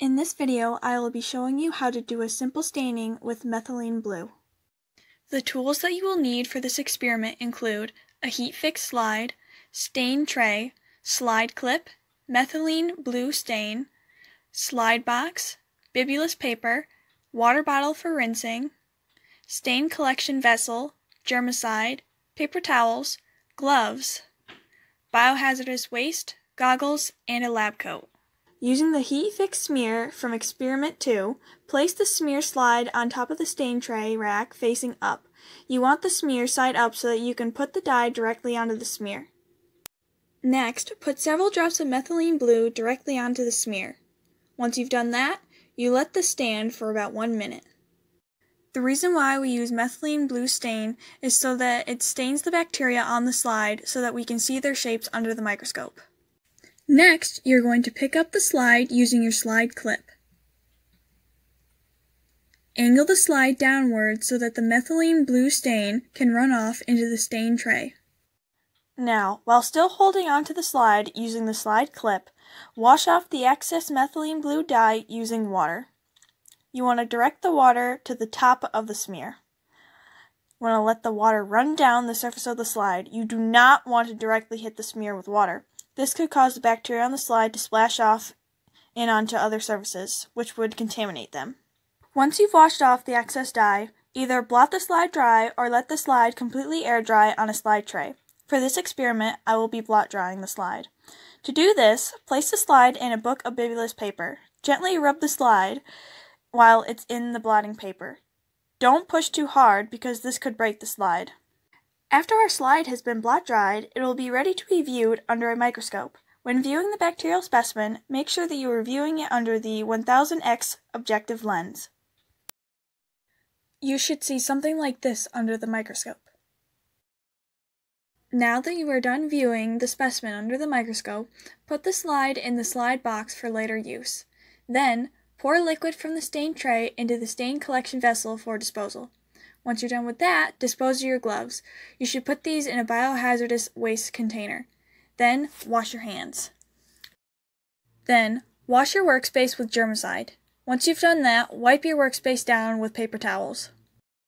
In this video, I will be showing you how to do a simple staining with methylene blue. The tools that you will need for this experiment include a heat fix slide, stain tray, slide clip, methylene blue stain, slide box, bibulous paper, water bottle for rinsing, stain collection vessel, germicide, paper towels, gloves, biohazardous waste, goggles, and a lab coat. Using the Heat Fix smear from Experiment 2, place the smear slide on top of the stain tray rack facing up. You want the smear side up so that you can put the dye directly onto the smear. Next, put several drops of methylene blue directly onto the smear. Once you've done that, you let this stand for about one minute. The reason why we use methylene blue stain is so that it stains the bacteria on the slide so that we can see their shapes under the microscope. Next, you're going to pick up the slide using your slide clip. Angle the slide downward so that the methylene blue stain can run off into the stain tray. Now, while still holding onto the slide using the slide clip, wash off the excess methylene blue dye using water. You want to direct the water to the top of the smear. You want to let the water run down the surface of the slide. You do not want to directly hit the smear with water. This could cause the bacteria on the slide to splash off and onto other surfaces, which would contaminate them. Once you've washed off the excess dye, either blot the slide dry or let the slide completely air dry on a slide tray. For this experiment, I will be blot drying the slide. To do this, place the slide in a book of bibulous paper. Gently rub the slide while it's in the blotting paper. Don't push too hard because this could break the slide. After our slide has been blot dried, it will be ready to be viewed under a microscope. When viewing the bacterial specimen, make sure that you are viewing it under the 1000x objective lens. You should see something like this under the microscope. Now that you are done viewing the specimen under the microscope, put the slide in the slide box for later use. Then, Pour liquid from the stain tray into the stain collection vessel for disposal. Once you're done with that, dispose of your gloves. You should put these in a biohazardous waste container. Then, wash your hands. Then, wash your workspace with germicide. Once you've done that, wipe your workspace down with paper towels.